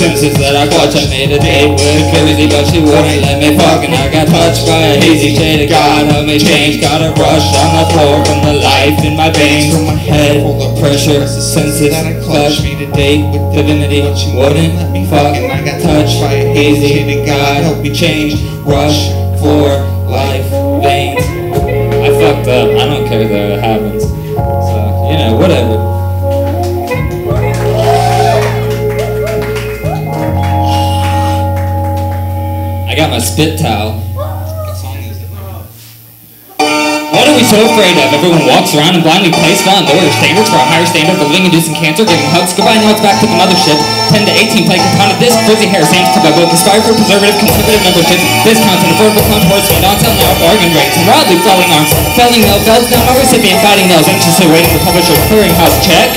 Since that I watch, I made a date with Kennedy, but she wouldn't let me fuck, and I got touched by a hazy shade of God. Help me change, got a rush on the floor from the life in my veins. From my head full of pressure, senses that I clutch me to date with divinity, but she wouldn't let me fuck, and I got touched by a hazy shade of God. Help me change, rush, got my spit towel. What are we so afraid of? Everyone walks around and blindly places on doors. Standards for a higher standard of living, inducing cancer, giving hugs. Goodbye, it's back to the mothership. 10 to 18, play katana disc, frizzy hair, saints to bubble. Conspire for preservative, conservative memberships. Discounts and affordable contours, and on sale now, bargain rates. And broadly flowing arms. Felling nail, bells down, my recipient fighting nails. Anxiously waiting for publisher's clearinghouse check.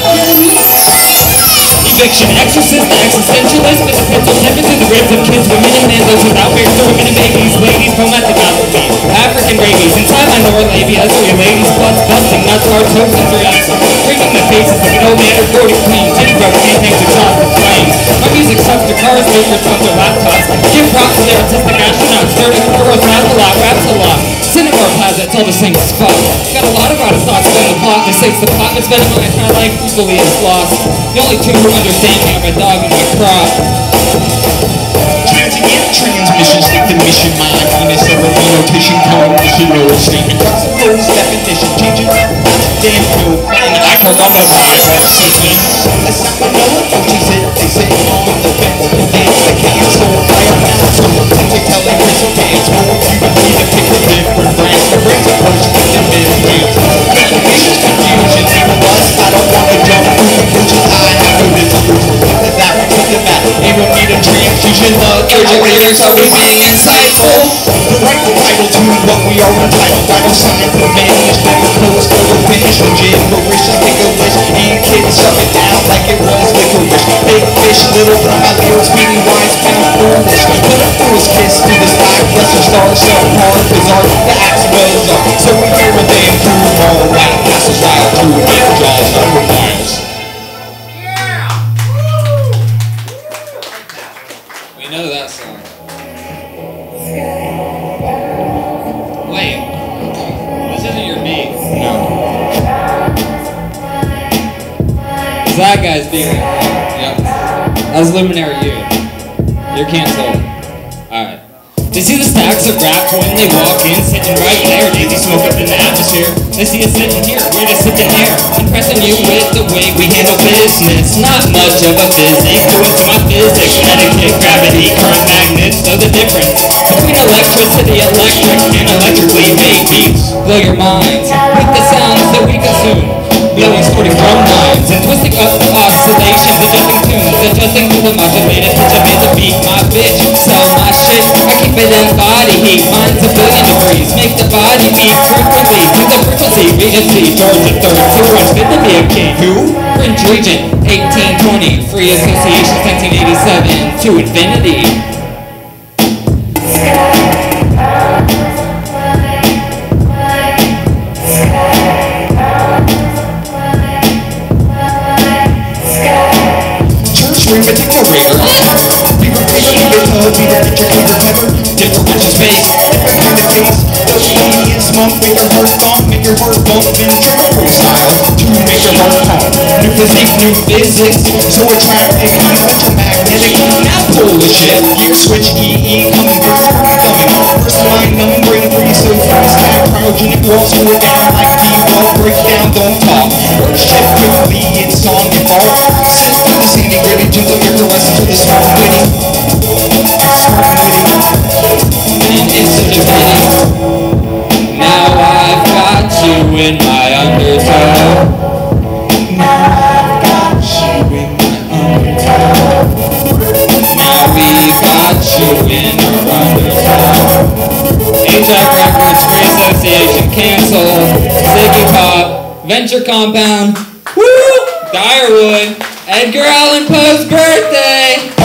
Eviction, exorcist, the existentialist, pencil step into the ribs of kids, women and men, those without beards, the women and babies, ladies, chromatography, African rabies, inside my lower labia, so your ladies, plus busting, nuts, hard toes, and drugs, freaking the faces like an old man or 40 queen, tin broke, anything's exhaust with flames. My music sucks their cars, makers, pumps their laptops, give props to their artistic astronauts, starting girls, math a lot, raps a lot. Cinema Plaza, it's all the same spot. Got a lot of of thoughts on the the that's better my entire life is lost. The only two who understand me are my dog and my crop. Transient transmission, stick to mission, mind, penis, of a notation, combination, no statement, juxtapose, definition, changing, damn, no, and I call on the Bible, simply. That's not what no one knows, she said, they say oh, lyrics are we being insightful, the rightful title to what we are entitled, vital sign for management, close to the finish, gibberish, I make a wish, and kids shove it down like it was licorice, big fish, little from my lyrics, meaning wise, pound foolish, put a fool's kiss to the sky, lesser stars, so hard, bizarre, the acts was up, so we hear what they improve, all the white passes wild, through it, jaws, That guy's being. Yep. That's Luminary You. You're canceled. Alright. They see the stacks of rap when they walk in, sitting right there. Daisy smoke up in the atmosphere. They see us sitting here, we're just sitting here. Impressing you with the way we handle business. Not much of a physics, do it to my physics. Etiquette, gravity, current magnets. Know the difference between electricity, electric, and electrically made beats. Blow your minds with the sounds that we consume. Blowing sporting minds and twisting up the oscillations, adjusting tunes, adjusting to the modulated pitch of the beat. My bitch, sell my shit. I keep it in body heat. Mine's a billion degrees. Make the body beat frequently to the frequency. Regency, George third. Who runs fit to be a king? Who? Prince Regent, 1820. Free Association, 1987. To infinity. A feather. Differential space, different kind of heart thump, make heart bump. Ventriloquist style, to make heart. New new physics, so attractive, electromagnetic. Now pull the shit, you switch EE, coming first, coming. First numbing, brain free, so freeze, tag, cryogenic walls, hold it down Association, Cansouled. Ciggy Pop, Venture Compound, woo! Direwood, Edgar Allan Poe's birthday.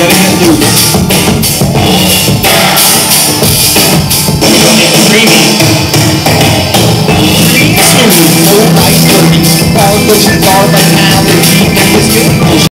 Gotta no, I couldn't. All those involved.